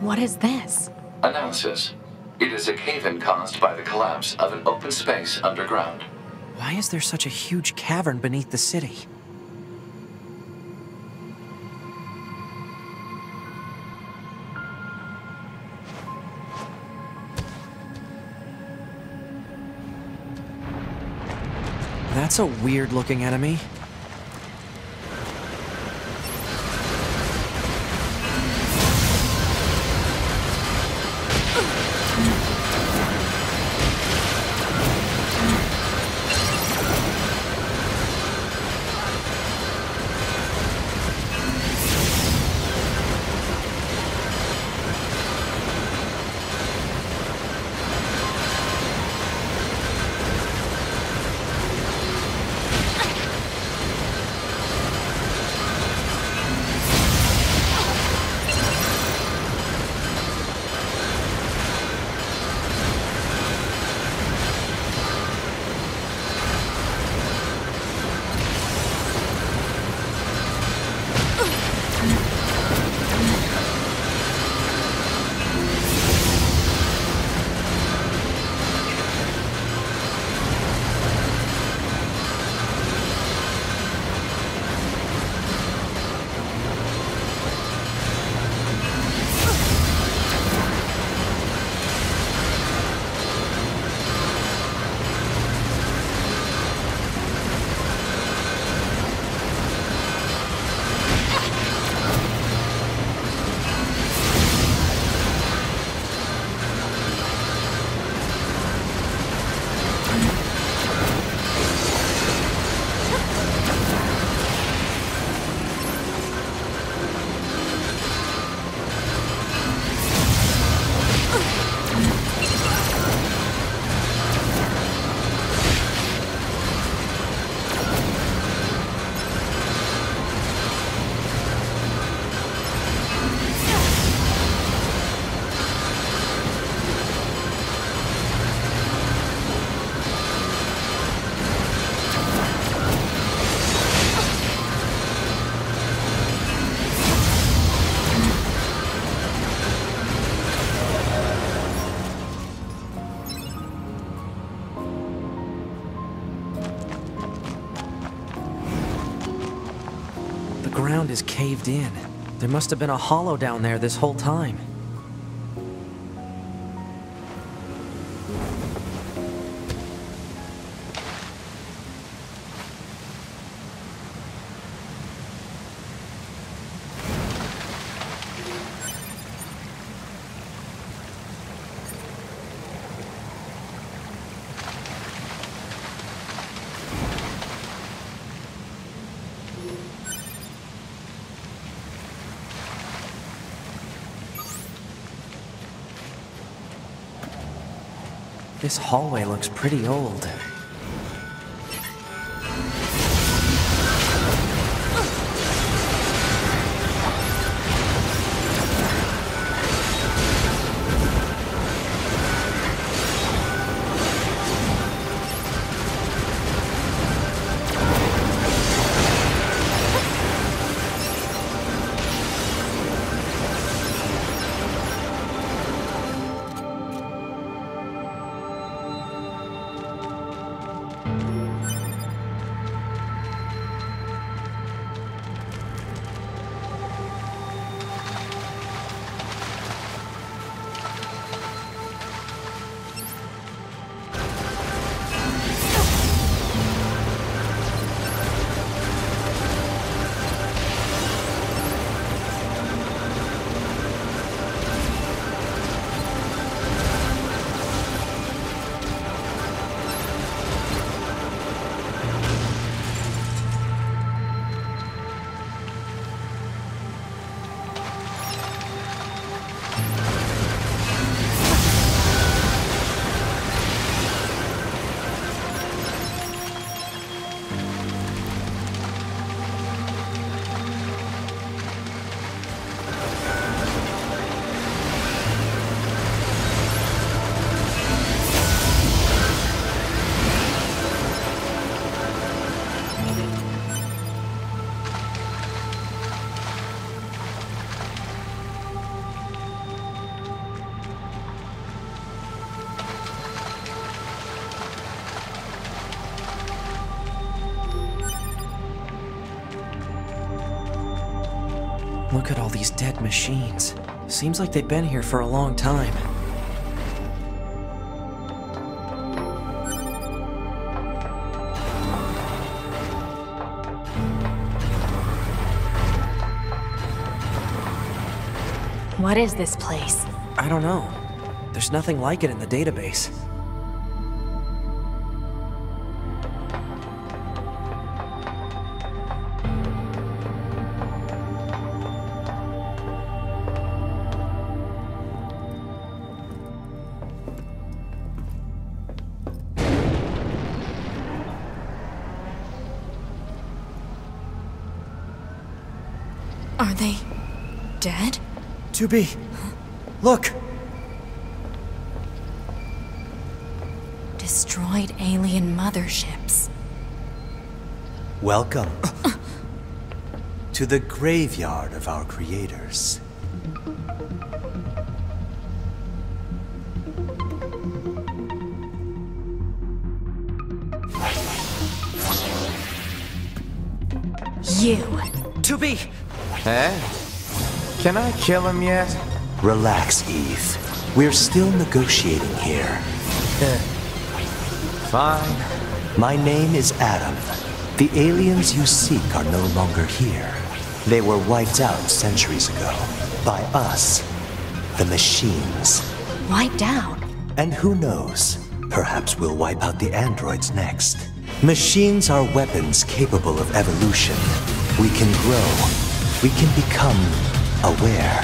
What is this? Analysis. It is a cave-in caused by the collapse of an open space underground. Why is there such a huge cavern beneath the city? That's a weird looking enemy. Caved in. There must have been a hollow down there this whole time. This hallway looks pretty old. Seems like they've been here for a long time. What is this place? I don't know. There's nothing like it in the database. 2B! Look! Destroyed alien motherships. Welcome to the graveyard of our creators. You. To be. Eh? Can I kill him yet? Relax, Eve. We're still negotiating here. Eh. Fine. My name is Adam. The aliens you seek are no longer here. They were wiped out centuries ago. By us. The machines. Wiped out. And who knows? Perhaps we'll wipe out the androids next. Machines are weapons capable of evolution. We can grow. We can become aware.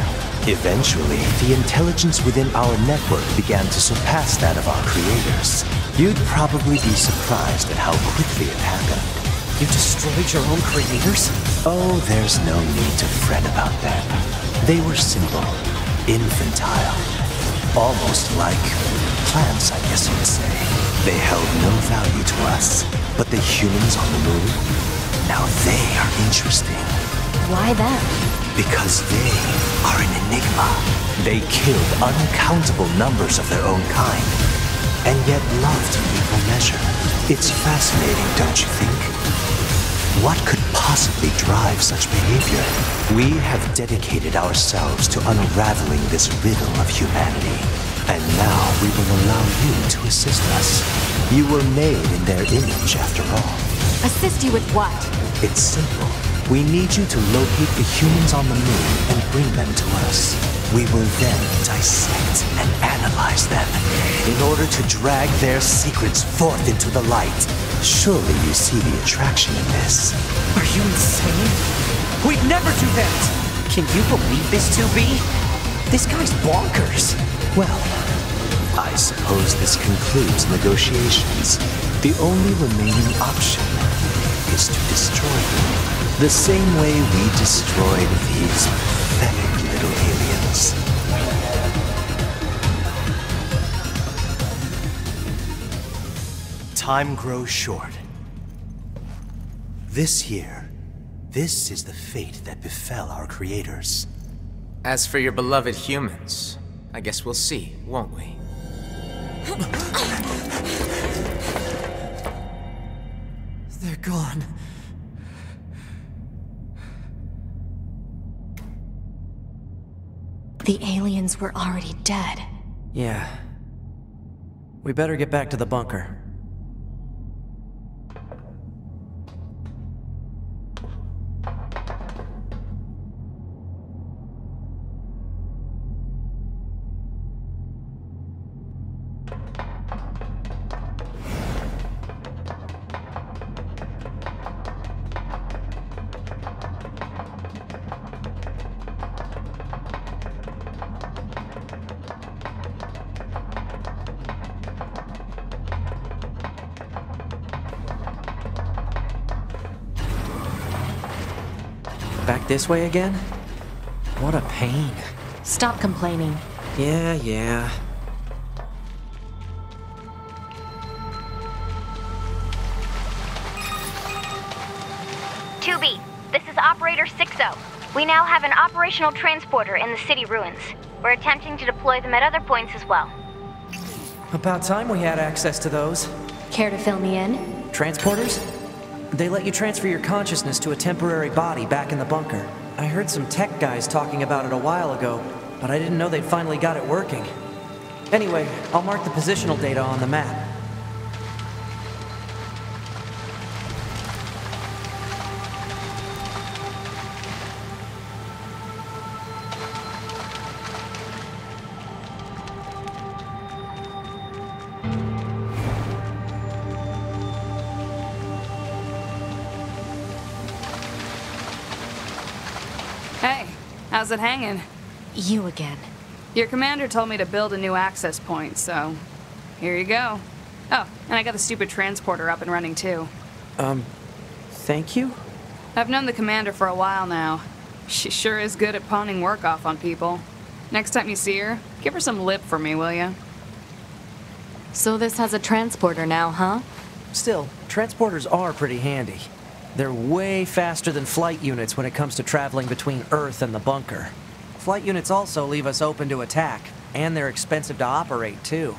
Eventually, the intelligence within our network began to surpass that of our creators. You'd probably be surprised at how quickly it happened. You destroyed your own creators? Oh, there's no need to fret about that. They were simple, infantile, almost like plants, I guess you would say. They held no value to us. But the humans on the moon, now they are interesting. Why them? Because they are an enigma. They killed uncountable numbers of their own kind, and yet loved in equal measure. It's fascinating, don't you think? What could possibly drive such behavior? We have dedicated ourselves to unraveling this riddle of humanity. And now we will allow you to assist us. You were made in their image, after all. Assist you with what? It's simple. We need you to locate the humans on the moon and bring them to us. We will then dissect and analyze them in order to drag their secrets forth into the light. Surely you see the attraction in this. Are you insane? We'd never do that! Can you believe this, 2B? This guy's bonkers. Well, I suppose this concludes negotiations. The only remaining option is to destroy them. The same way we destroyed these pathetic little aliens. Time grows short. This year, this is the fate that befell our creators. As for your beloved humans, I guess we'll see, won't we? They're gone. The aliens were already dead. Yeah. We better get back to the bunker. This way again? What a pain. Stop complaining. Yeah, yeah. Two B, this is Operator Sixo. Oh. We now have an operational transporter in the city ruins. We're attempting to deploy them at other points as well. About time we had access to those. Care to fill me in? Transporters? They let you transfer your consciousness to a temporary body back in the bunker. I heard some tech guys talking about it a while ago, but I didn't know they'd finally got it working. Anyway, I'll mark the positional data on the map. How's it hanging? You again. Your commander told me to build a new access point, so here you go. Oh, and I got the stupid transporter up and running too. Um, thank you? I've known the commander for a while now. She sure is good at pawning work off on people. Next time you see her, give her some lip for me, will you? So this has a transporter now, huh? Still, transporters are pretty handy. They're way faster than flight units when it comes to traveling between Earth and the bunker. Flight units also leave us open to attack, and they're expensive to operate, too.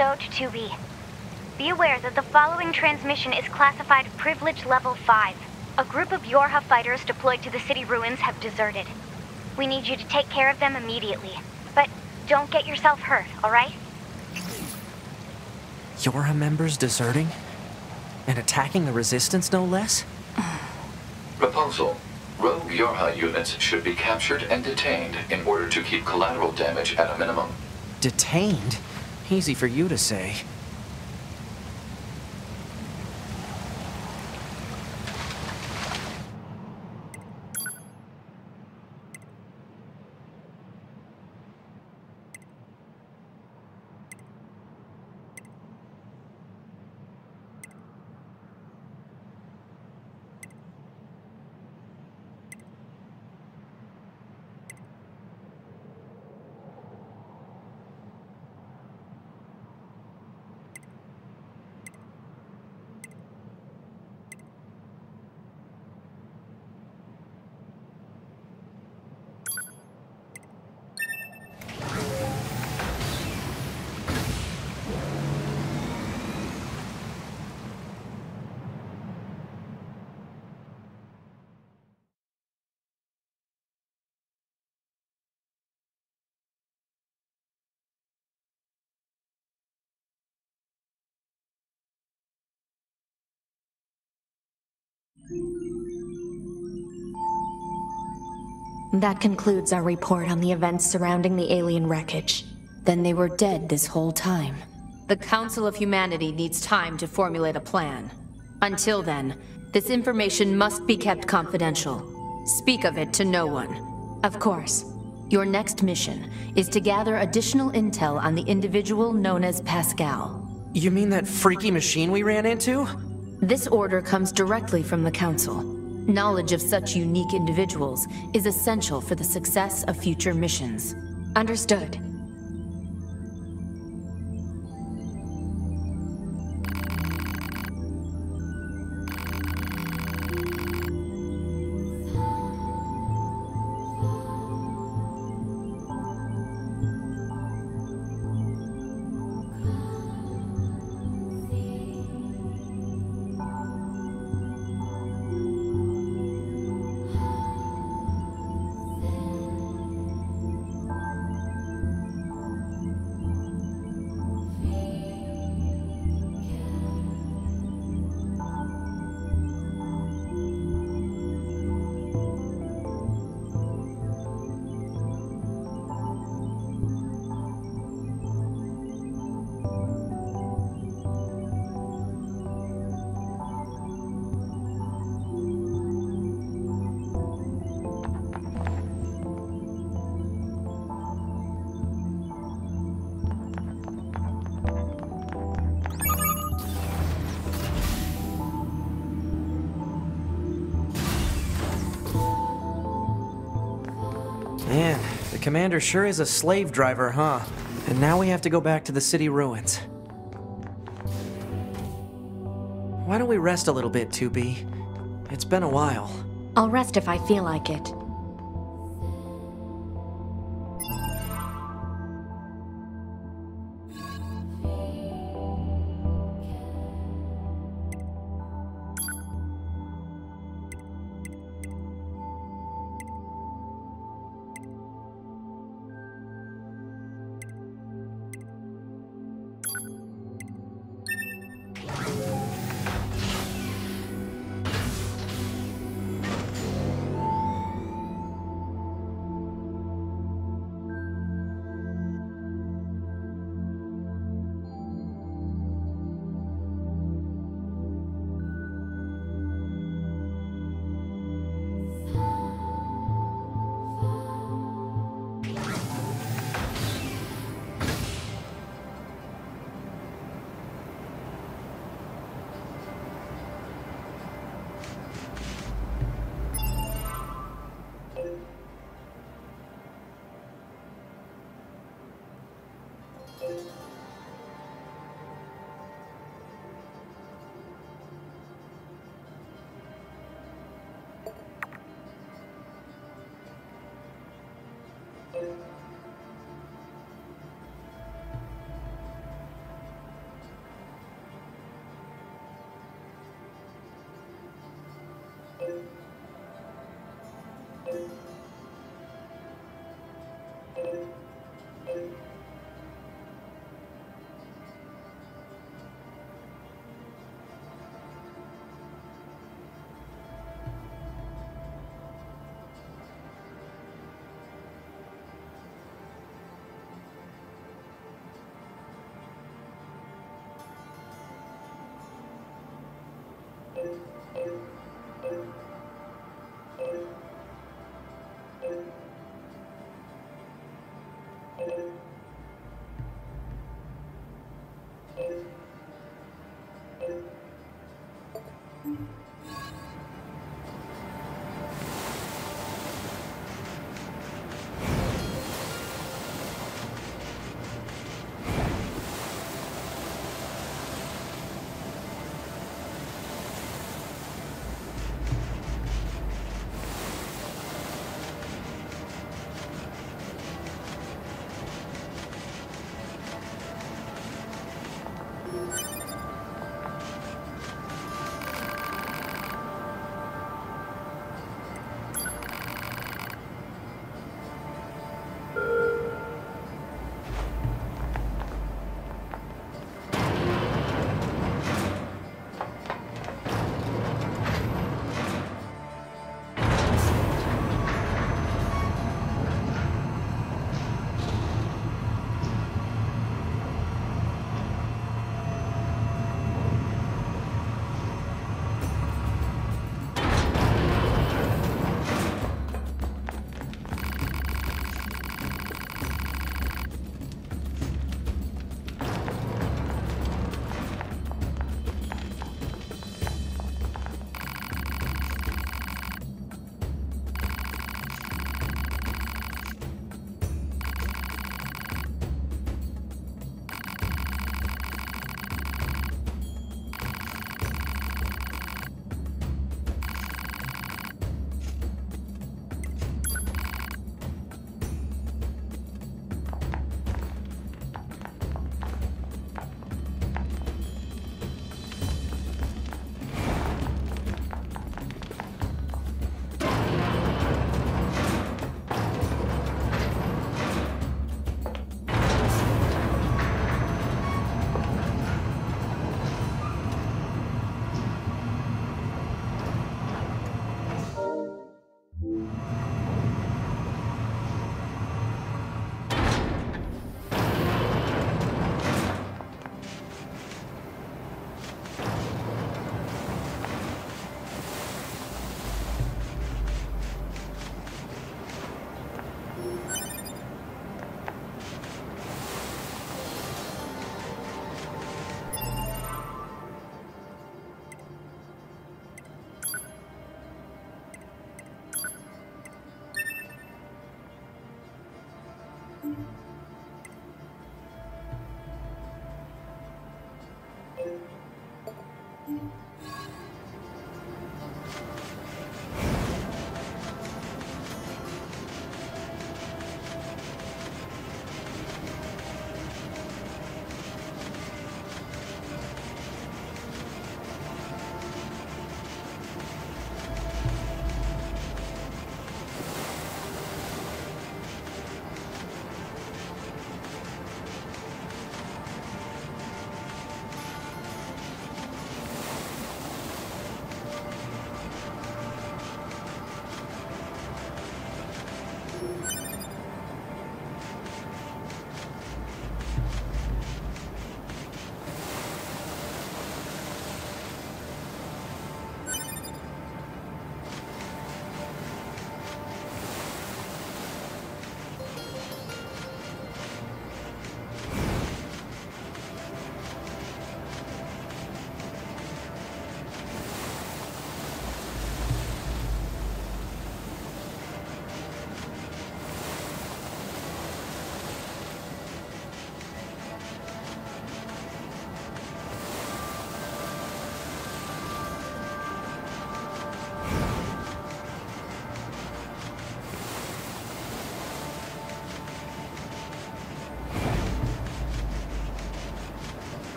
Operator 60 to 2B. Be aware that the following transmission is classified Privilege Level 5. A group of Yorha fighters deployed to the city ruins have deserted. We need you to take care of them immediately. But don't get yourself hurt, alright? Yorha members deserting? And attacking the Resistance, no less? Proposal. Rogue Yorha units should be captured and detained in order to keep collateral damage at a minimum. Detained? Easy for you to say. That concludes our report on the events surrounding the alien wreckage. Then they were dead this whole time. The Council of Humanity needs time to formulate a plan. Until then, this information must be kept confidential. Speak of it to no one. Of course. Your next mission is to gather additional intel on the individual known as Pascal. You mean that freaky machine we ran into? This order comes directly from the Council. Knowledge of such unique individuals is essential for the success of future missions. Understood. Man, the commander sure is a slave driver, huh? And now we have to go back to the city ruins. Why don't we rest a little bit, 2B? It's been a while. I'll rest if I feel like it.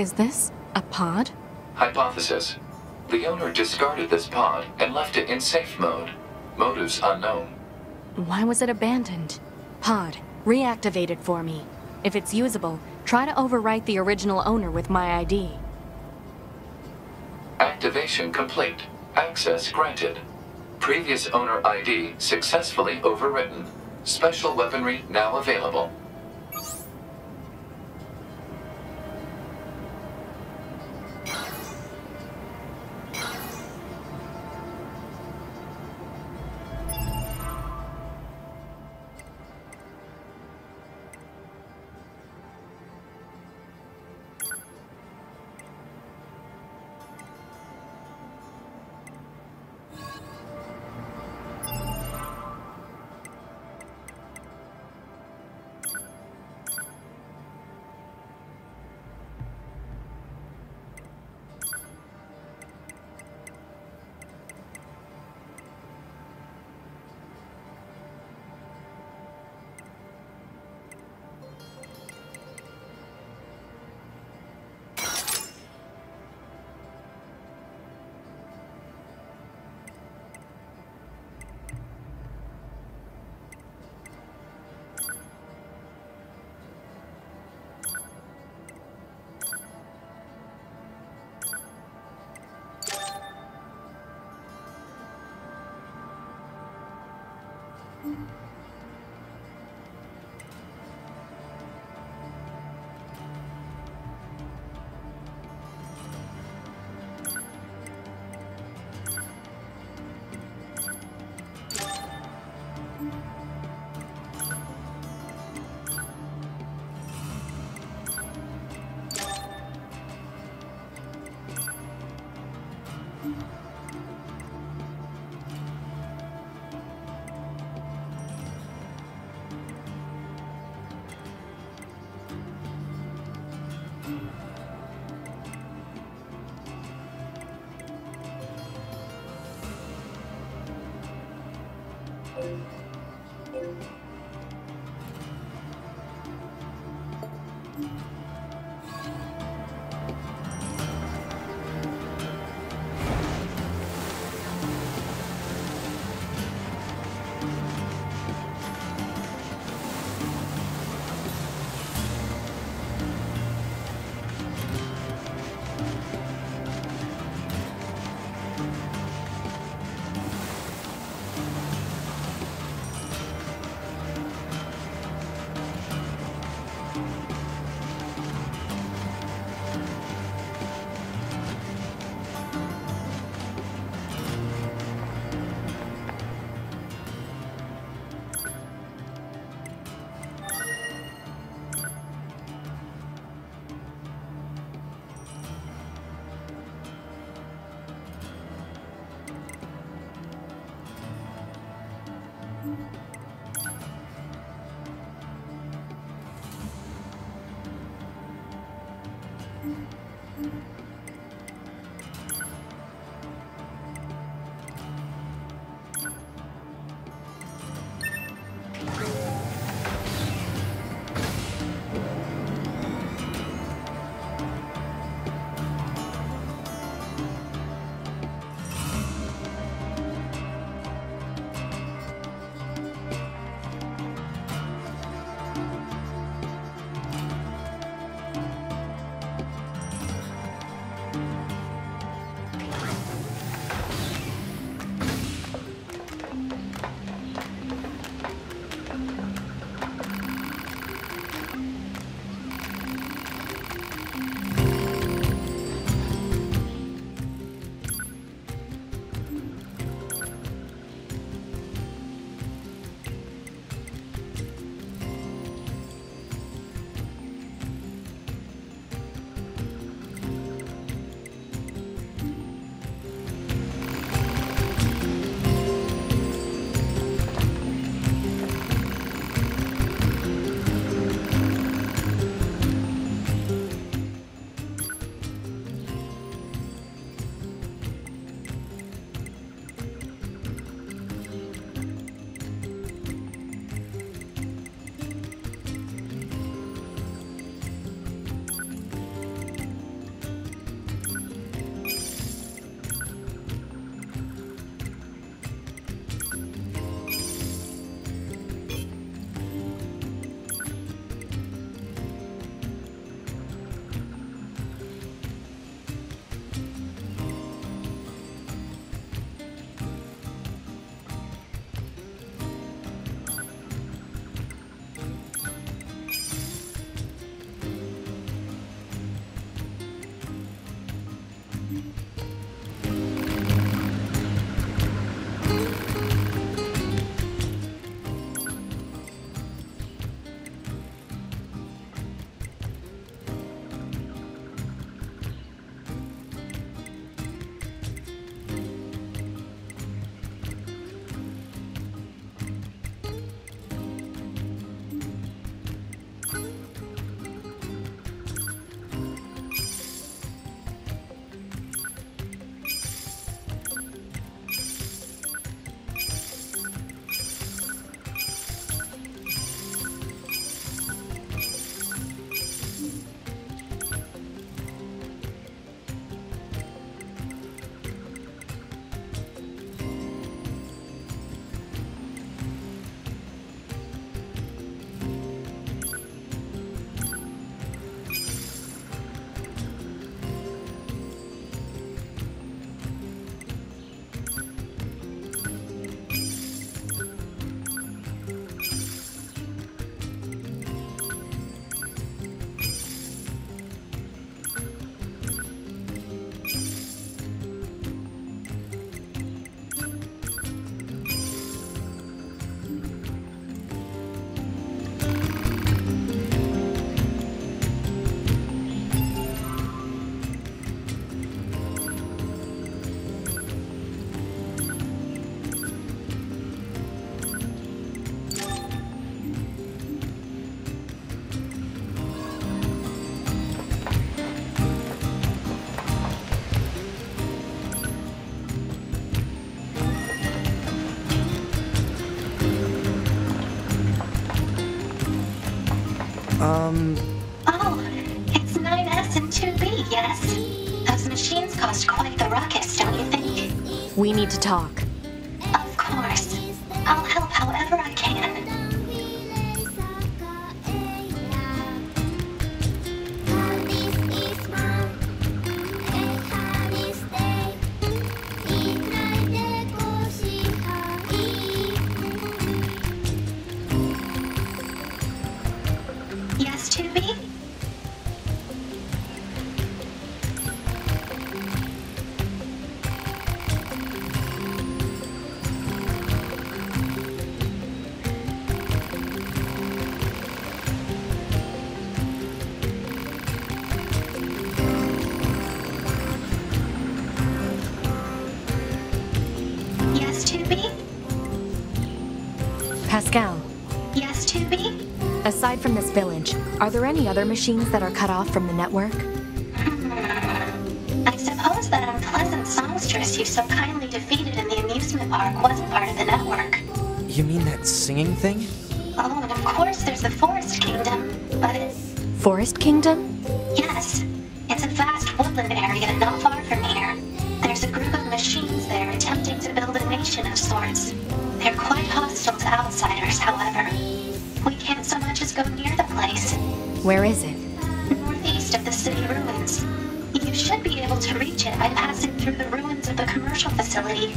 Is this a pod? Hypothesis. The owner discarded this pod and left it in safe mode. Motives unknown. Why was it abandoned? Pod, reactivate it for me. If it's usable, try to overwrite the original owner with my ID. Activation complete. Access granted. Previous owner ID successfully overwritten. Special weaponry now available. 嗯 Um, Oh, it's 9S and 2B, yes? Those machines caused quite the ruckus, don't you think? We need to talk. Are there any other machines that are cut off from the network? I suppose that unpleasant songstress you so kindly defeated in the amusement park wasn't part of the network. you mean that singing thing? Oh, and of course there's the Forest Kingdom. But Forest Kingdom? yes, it's a vast woodland area not far from here. There's a group of machines there attempting to build a nation of sorts. They're quite hostile to outsiders, however. We can't so much as go near the place. Where is it? northeast of the city ruins. You should be able to reach it by passing through the ruins of the commercial facility.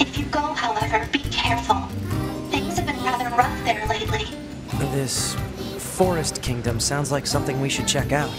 If you go, however, be careful. Things have been rather rough there lately. This Forest Kingdom sounds like something we should check out.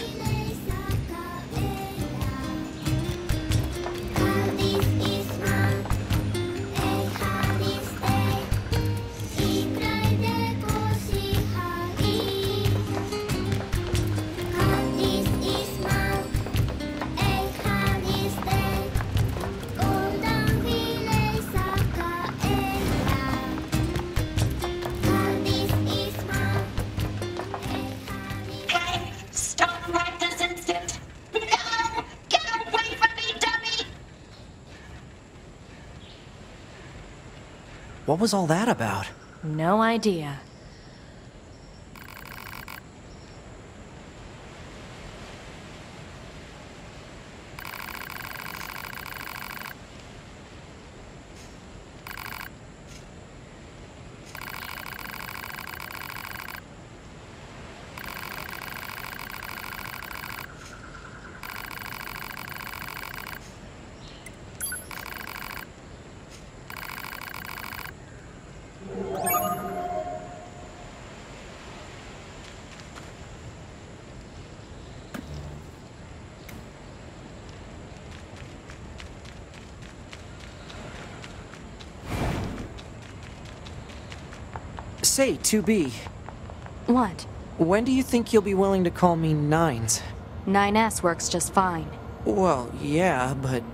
Was all that about? No idea. Say, 2B, What? when do you think you'll be willing to call me Nines? 9S works just fine. Well, yeah, but.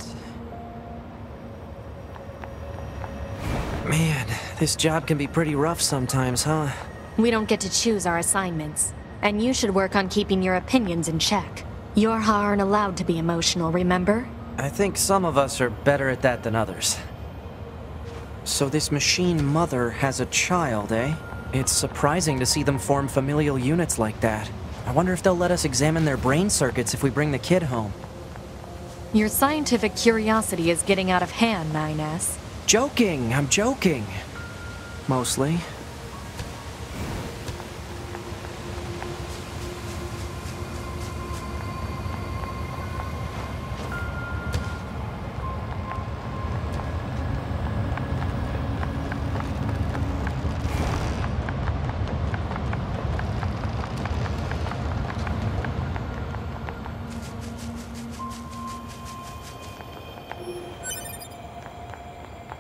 Man, this job can be pretty rough sometimes, huh? We don't get to choose our assignments. And you should work on keeping your opinions in check. Yorha aren't allowed to be emotional, remember? I think some of us are better at that than others. So this machine mother has a child, eh? It's surprising to see them form familial units like that. I wonder if they'll let us examine their brain circuits if we bring the kid home. Your scientific curiosity is getting out of hand, 9S. Joking, I'm joking. Mostly.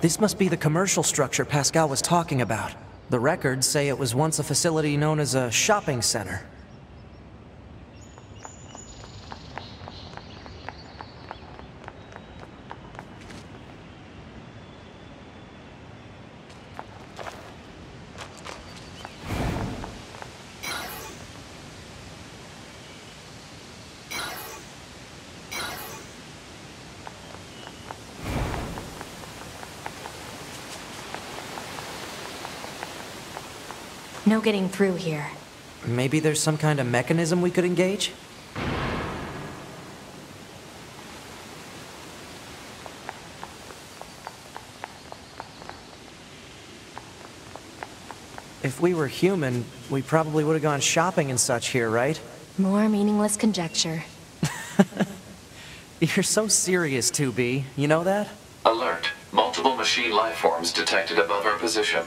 This must be the commercial structure Pascal was talking about. The records say it was once a facility known as a shopping center. No getting through here. Maybe there's some kind of mechanism we could engage? If we were human, we probably would have gone shopping and such here, right? More meaningless conjecture. You're so serious, 2B. You know that? Alert. Multiple machine life forms detected above our position.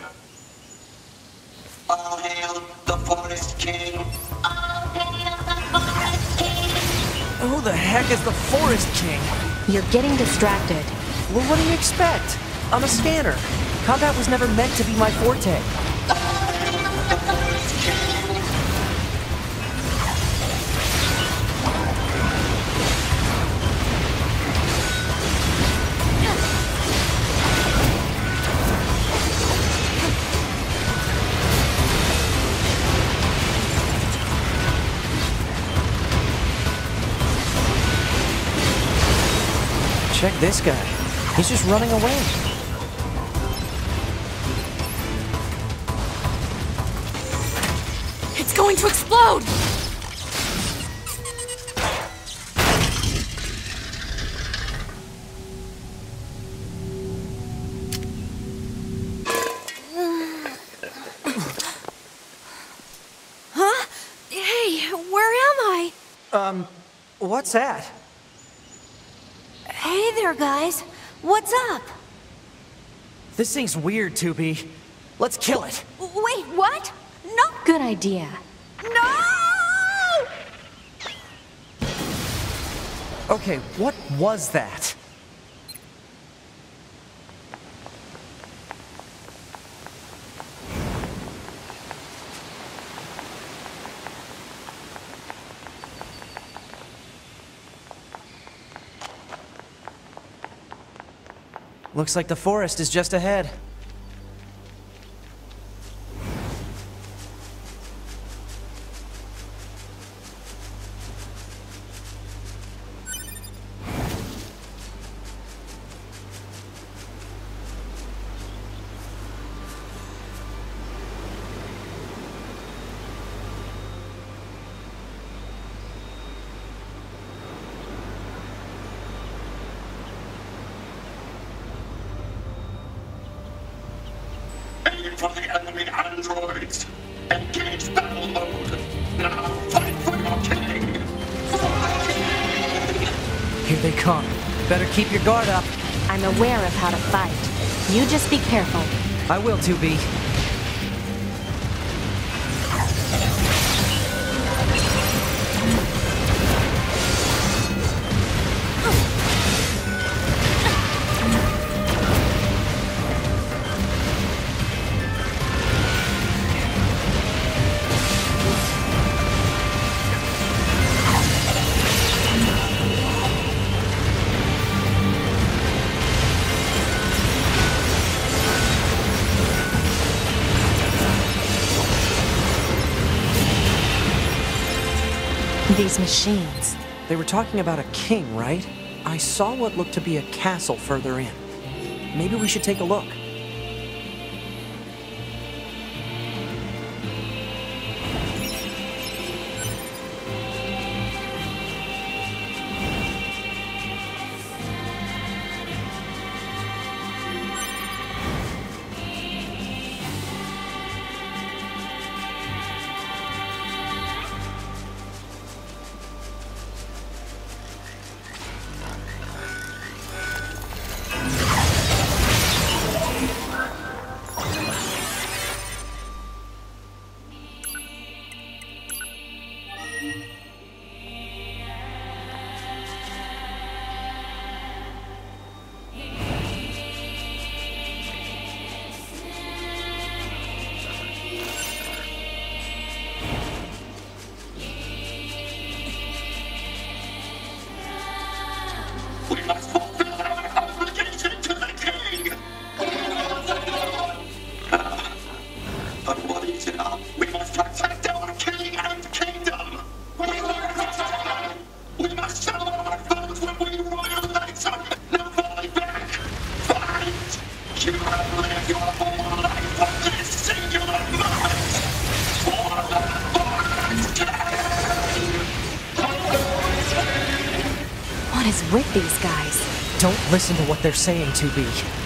Heck is the Forest King? You're getting distracted. Well, what do you expect? I'm a scanner. Combat was never meant to be my forte. Check this guy. He's just running away. It's going to explode! Huh? Hey, where am I? Um, what's that? Hey there, guys. What's up? This thing's weird, 2B. Let's kill it. Wait, what? No! Good idea. No! Okay, what was that? Looks like the forest is just ahead. I will, 2B. Machines. They were talking about a king, right? I saw what looked to be a castle further in. Maybe we should take a look. Listen to what they're saying, 2B.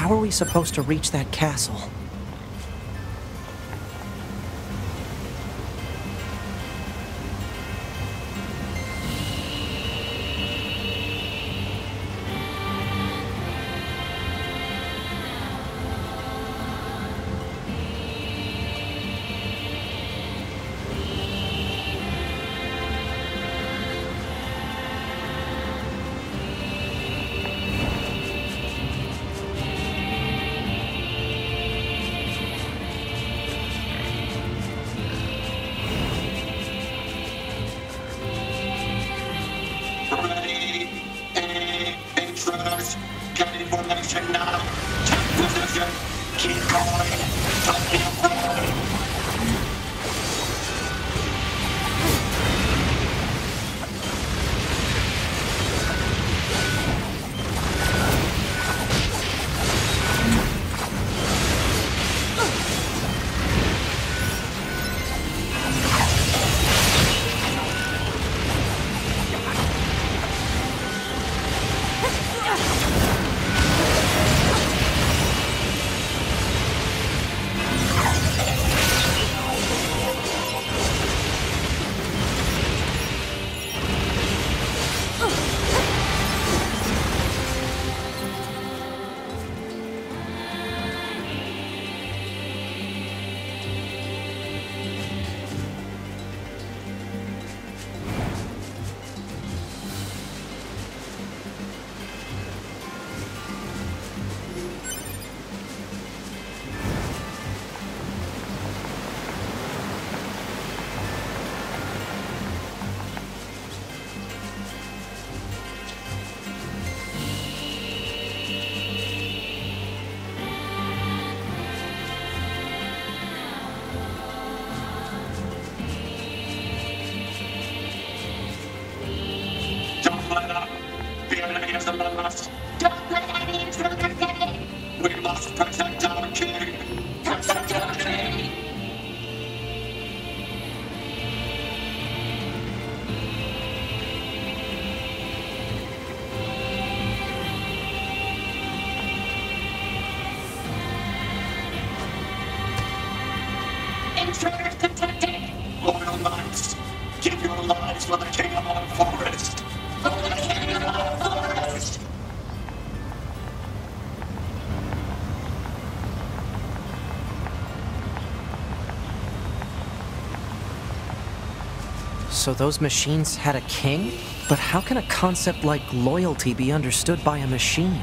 How are we supposed to reach that castle? So those machines had a king? But how can a concept like loyalty be understood by a machine?